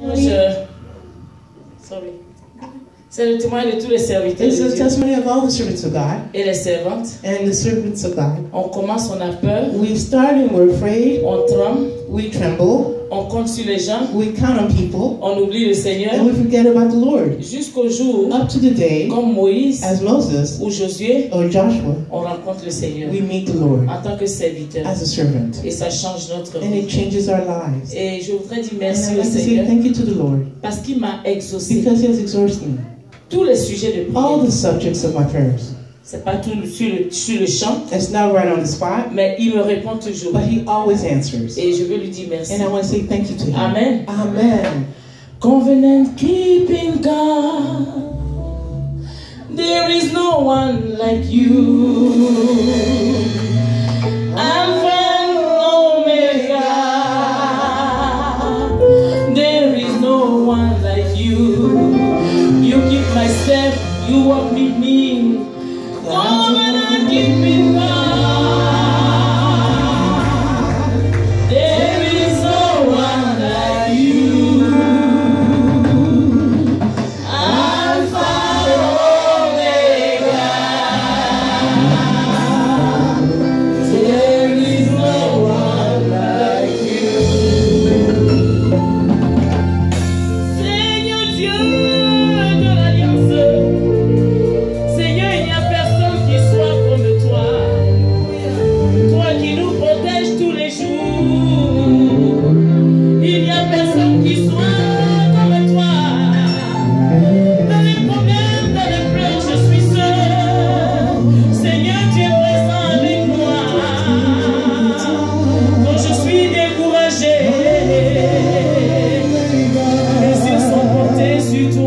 Je-. C'est le témoignage de tous les serviteurs It's Dieu testimony of all the servants of God et les servantes. and the servants of God. On commence, on a peur, We start and we're afraid, on tremble, we tremble, on compte sur les gens, we count on people, on oublie le Seigneur. and we forget about the Lord. Jusqu'au jour, Up to the day, comme Moïse as Moses ou Josué, or Joshua, on rencontre le Seigneur we meet the Lord en tant que serviteur. as a servant, Et ça change notre and vie. it changes our lives. Et je voudrais dire merci au like to say Seigneur thank you to the Lord parce qu'il m'a exaucé because He has exorcised me. tous les sujets de All prière. the subjects of my prayers. C'est pas tout sur le, sur le champ, It's not right on the spot, mais il me répond toujours. but He always answers. Et je veux lui dire merci. And I want to say thank you to Him. Amen. Amen. Covenant keeping God. There is no one like you. Alpha and Omega. There is no one like you. You keep my step, you walk me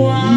Wow.